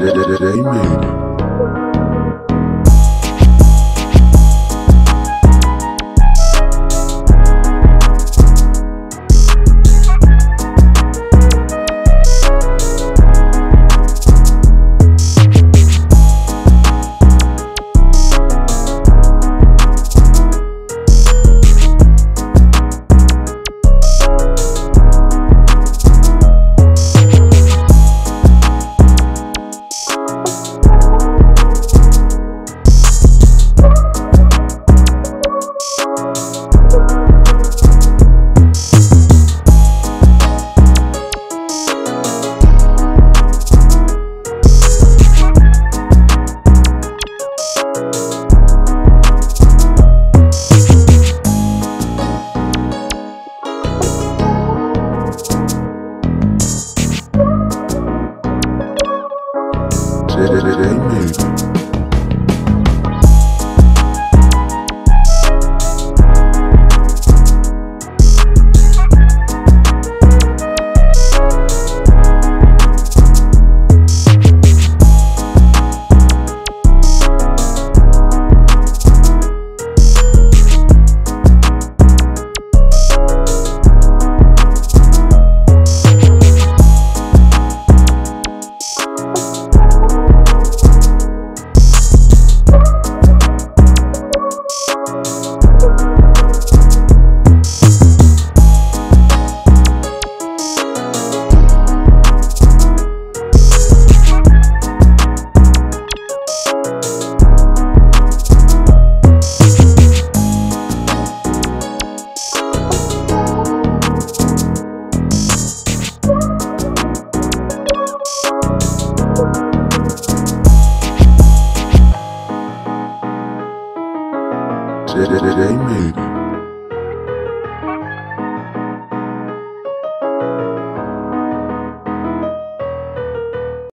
J J J J Amen. they made.